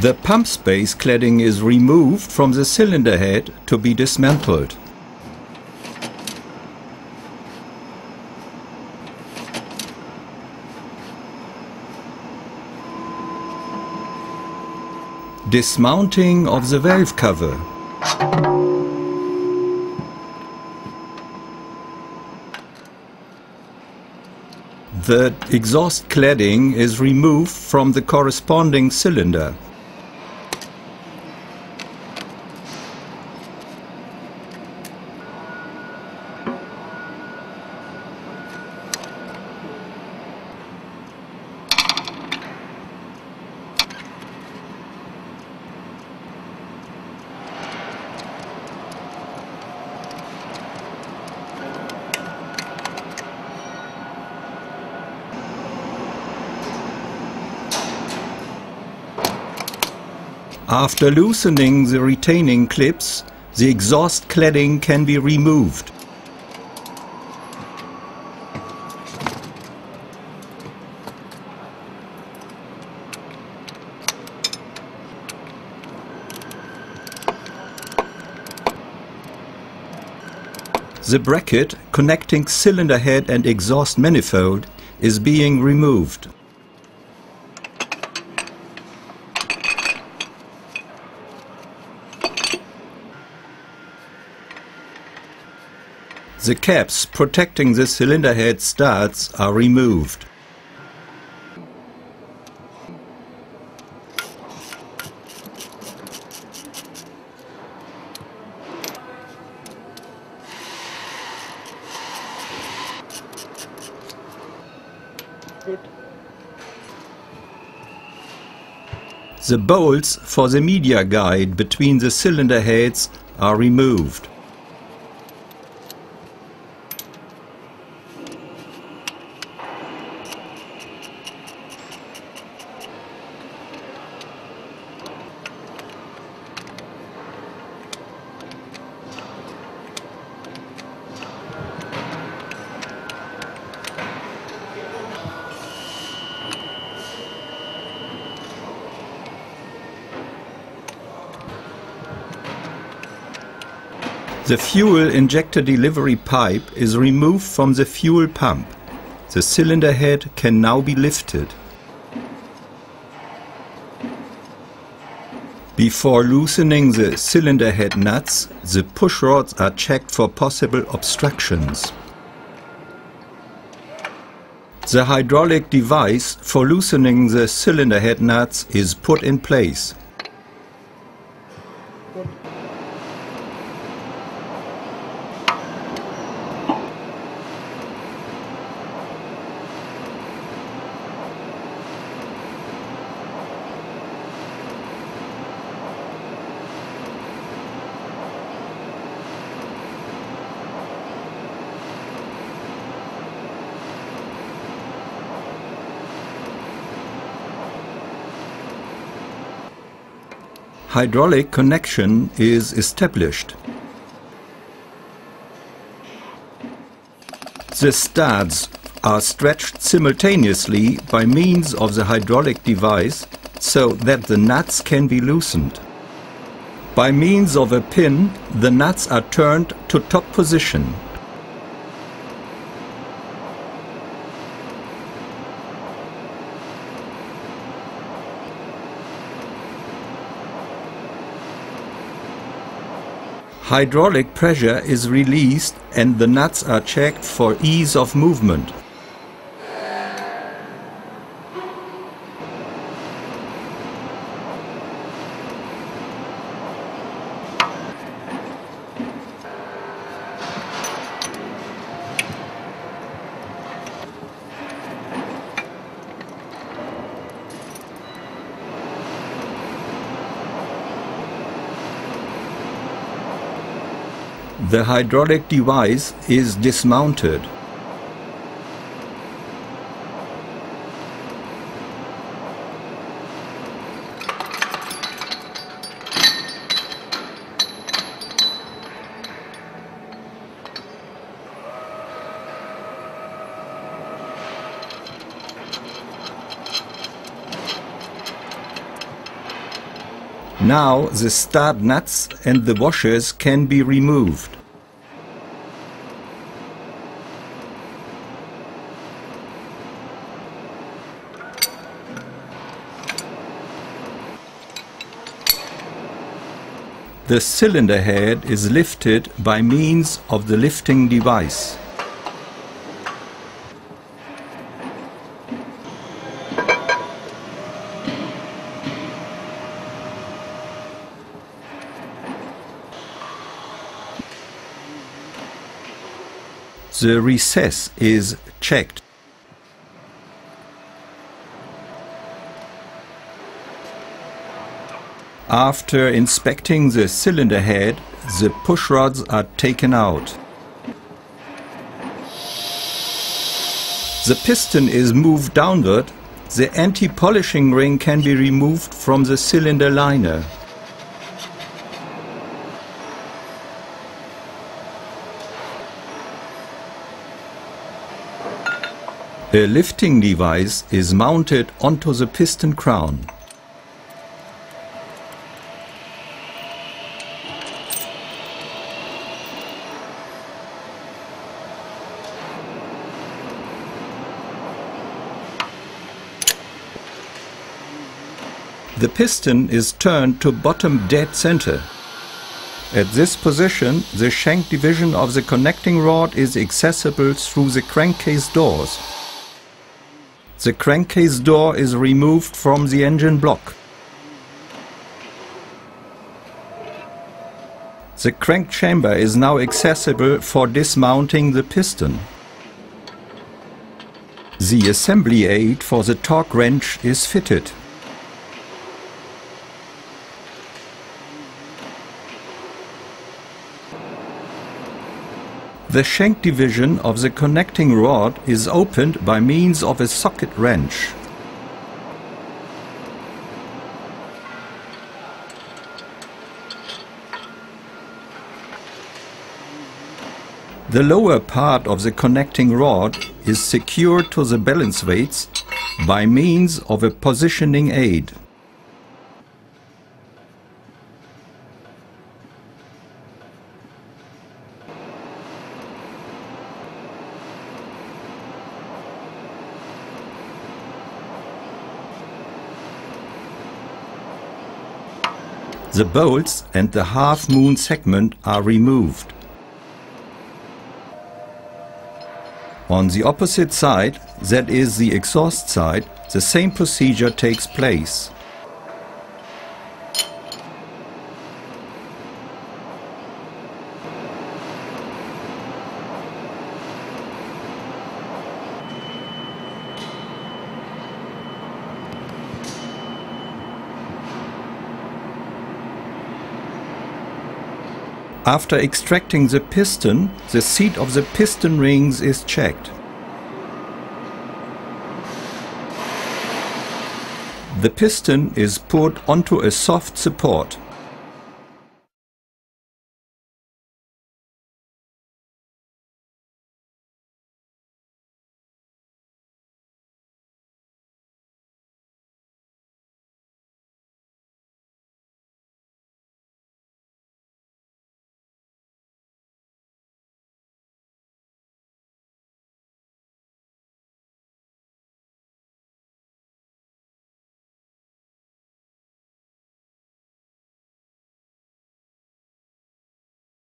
The pump space cladding is removed from the cylinder head to be dismantled. Dismounting of the valve cover. The exhaust cladding is removed from the corresponding cylinder. After loosening the retaining clips, the exhaust cladding can be removed. The bracket connecting cylinder head and exhaust manifold is being removed. The caps protecting the cylinder head studs are removed. The bolts for the media guide between the cylinder heads are removed. The fuel injector delivery pipe is removed from the fuel pump. The cylinder head can now be lifted. Before loosening the cylinder head nuts, the push rods are checked for possible obstructions. The hydraulic device for loosening the cylinder head nuts is put in place. Hydraulic connection is established. The studs are stretched simultaneously by means of the hydraulic device so that the nuts can be loosened. By means of a pin, the nuts are turned to top position. Hydraulic pressure is released and the nuts are checked for ease of movement. the hydraulic device is dismounted. Now the stud nuts and the washers can be removed. The cylinder head is lifted by means of the lifting device. The recess is checked. After inspecting the cylinder head, the push rods are taken out. The piston is moved downward. The anti-polishing ring can be removed from the cylinder liner. A lifting device is mounted onto the piston crown. The piston is turned to bottom dead center. At this position, the shank division of the connecting rod is accessible through the crankcase doors. The crankcase door is removed from the engine block. The crank chamber is now accessible for dismounting the piston. The assembly aid for the torque wrench is fitted. The shank division of the connecting rod is opened by means of a socket wrench. The lower part of the connecting rod is secured to the balance weights by means of a positioning aid. The bolts and the half-moon segment are removed. On the opposite side, that is the exhaust side, the same procedure takes place. After extracting the piston, the seat of the piston rings is checked. The piston is put onto a soft support.